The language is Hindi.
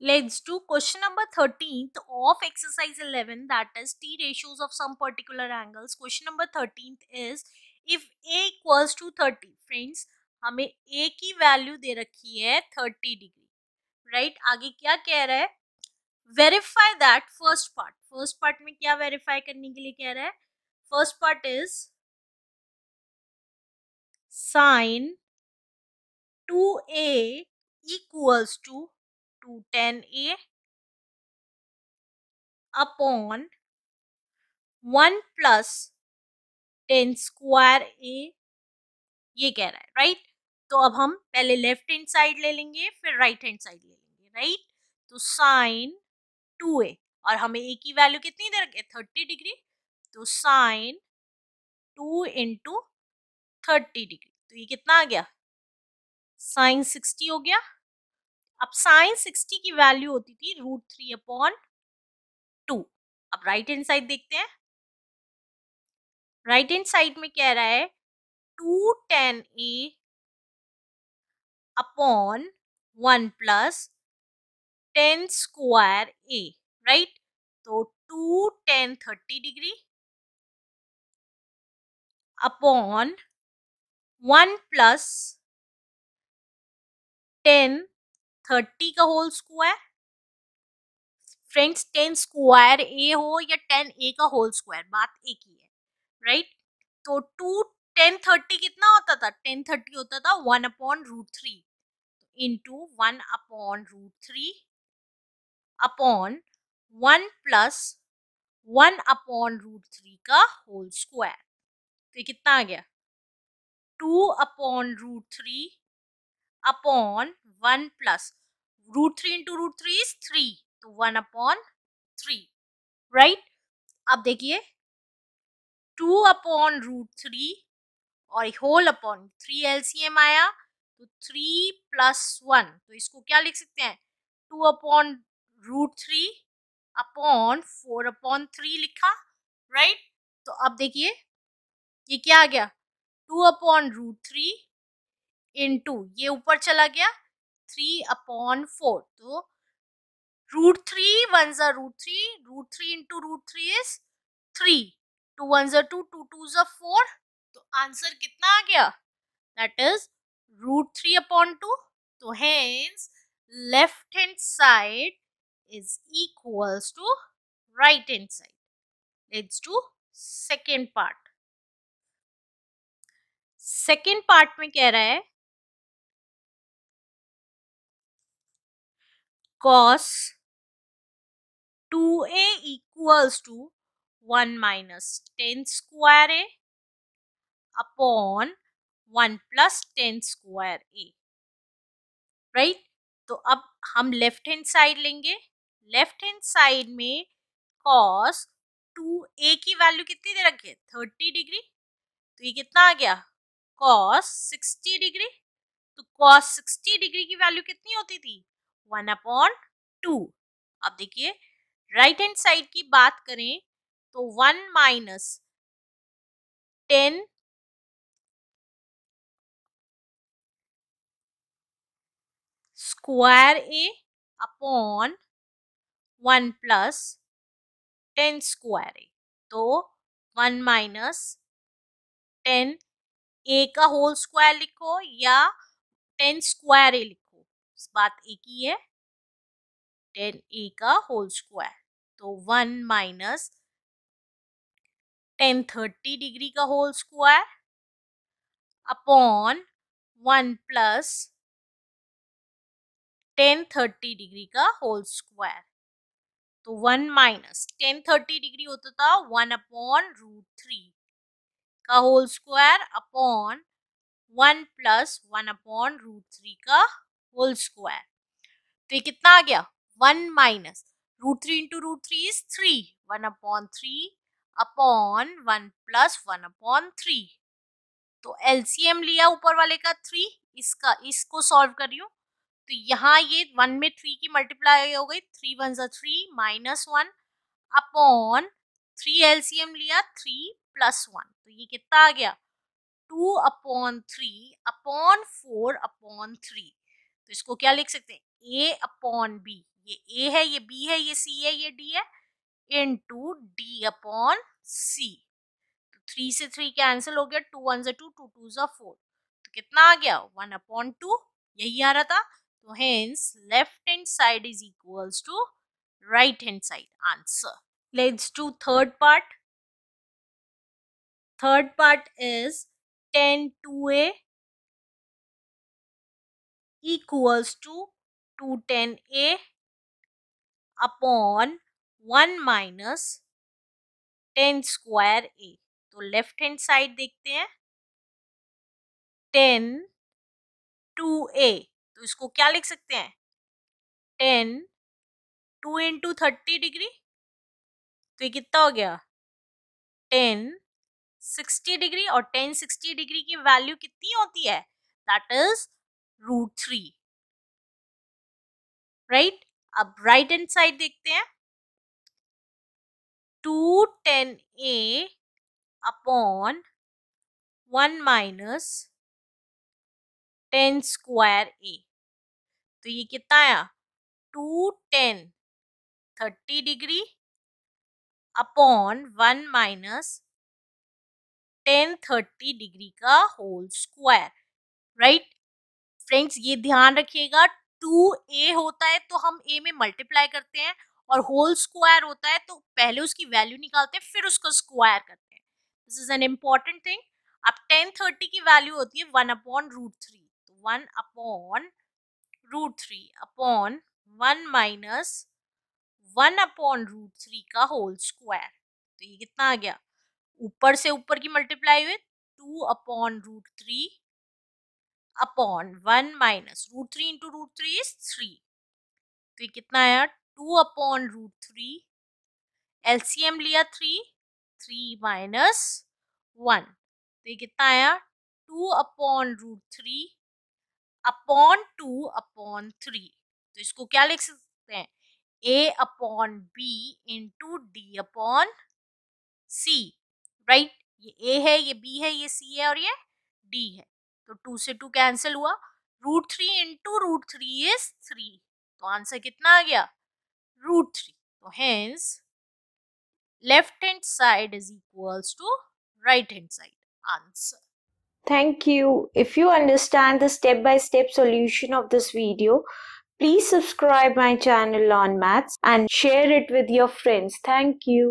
Let's do question number 13th of exercise 11 that is T ratios of some particular angles. Question number 13th is if A equals to 30. Friends, हमें A की वैल्यू दे रखी है 30 डिग्री राइट right? आगे क्या कह रहा है verify that first part first part में क्या वेरीफाई करने के लिए कह रहा है first part is sine two A equals to two tan A upon one plus tan square A ये कह रहा है राइट तो अब हम पहले लेफ़्ट हैंड साइड ले लेंगे, फिर राइट हैंड साइड ले लेंगे राइट तो साइन टू ए और हमें ए की वैल्यू कितनी दे रखी है? थर्टी डिग्री तो sine two into thirty degree तो ये कितना आ गया? साइन सिक्सटी हो गया अब साइन सिक्सटी की वैल्यू होती थी रूट थ्री अपॉन टू। अब राइट हैंड साइड देखते हैं। राइट हैंड साइड में कह रहा है two tan A upon one plus tan square A, right? तो two tan thirty degree upon one plus tan thirty का whole square, friends tan square A हो या टेन ए का होल स्क्वायर, बात एक ही है राइट right? तो टू टेन थर्टी कितना होता था? टेन थर्टी होता था one upon root three into one upon root three upon one plus one upon root three का होल स्क्वायर तो ये कितना आ गया? Two upon root three upon one plus root three into root three is three तो वन अपॉन थ्री राइट अब देखिए टू अपॉन रूट थ्री और होल अपॉन थ्री एलसीएम आया तो थ्री प्लस वन तो इसको क्या लिख सकते हैं? Two upon root three upon four upon three लिखा राइट तो अब देखिए, ये क्या आ गया? Two upon root three into ये ऊपर चला गया थ्री अपॉन फोर तो रूट थ्री वन ज़ा root three root three into root three is three two one ज़ा टू टू टू ज़ा फोर तो आंसर कितना आ गया? That is root three upon two तो hence left hand side is equals to right hand side. Let's do second part. Second part में कह रहा है cos 2a equals to 1 minus 10 square a upon 1 plus 10 square a right? तो अब हम लेफ़्ट हैंड साइड लेंगे। लेफ़्ट हैंड साइड में कॉस टू ए की वैल्यू कितनी दे रखी है? थर्टी डिग्री तो ये कितना आ गया? कॉस सिक्सटी डिग्री तो कॉस सिक्सटी डिग्री की वैल्यू कितनी होती थी? One upon two. अब देखिए राइट हैंड साइड की बात करें तो one minus tan square A upon one plus tan square A. तो वन माइनस टेन ए का होल स्क्वायर लिखो या टेन स्क्वायर ए लिखो। बात एक ही है टेन ए का होल स्क्वायर तो one minus tan thirty degree का whole square upon one plus tan thirty degree का होल स्क्वायर तो one minus tan thirty degree होता था वन अपॉन रूट थ्री का whole square upon one plus one upon root three का होल स्क्वायर तो ये कितना आ गया? One minus root three into root three is three. One upon three upon one plus one upon three. तो एलसीएम लिया ऊपर वाले का थ्री, इसका, इसको सॉल्व कर रही हूँ। तो यहाँ ये वन में थ्री की मल्टीप्लाई हो गई। थ्री वन ज़ा three minus one upon three LCM लिया थ्री प्लस वन। तो ये कितना आ गया? Two upon three upon four upon three. तो इसको क्या लिख सकते हैं? ए अपॉन बी ये ए है, ये बी है, ये सी है, ये डी है इंटू डी अपॉन सी तो थ्री से थ्री कैंसिल हो गया टू वन से टू टू टू जा फोर तो कितना आ गया? वन अपॉन टू यही आ रहा था। तो hence left hand side is equals to right hand side answer let's do third part third part is tan two A equals to 210a upon 1 minus 10 square a. तो लेफ़्ट हैंड साइड देखते हैं। टेन टू ए तो इसको क्या लिख सकते हैं? Tan two into thirty degree तो ये कितना हो गया? टेन सिक्सटी डिग्री और टेन सिक्सटी डिग्री की वैल्यू कितनी होती है? That is root three right अब राइट हैंड साइड देखते हैं. Two tan A upon one minus tan square A तो ये कितना आया? Two tan thirty degree upon one minus tan thirty degree का होल स्क्वायर राइट फ्रेंड्स ये ध्यान रखिएगा, टू ए होता है तो हम ए में मल्टीप्लाई करते हैं और होल स्क्वायर होता है तो पहले उसकी वैल्यू निकालते हैं, फिर उसका स्क्वायर करते हैं। This is an important thing अब टेन थर्टी की वैल्यू होती है वन अपॉन रूट थ्री तो one upon root three upon one minus one upon root three का होल स्क्वायर। तो ये कितना आ गया? ऊपर से ऊपर की मल्टीप्लाई हुई, two upon root three upon one minus root three into root three is three तो ये कितना आया two upon root three LCM लिया थ्री थ्री माइनस वन तो ये कितना आया two upon root three upon two upon three तो इसको क्या लिख सकते हैं? A upon B into D upon C right ये ए है, ये बी है, ये सी है और ये डी है। तो टू से टू कैंसिल हुआ root three into root three is three तो आंसर कितना आ गया रूट थ्री तो hence left hand side is equals to right hand side answer thank you if you understand the step by step solution of this video please subscribe my channel on maths and share it with your friends thank you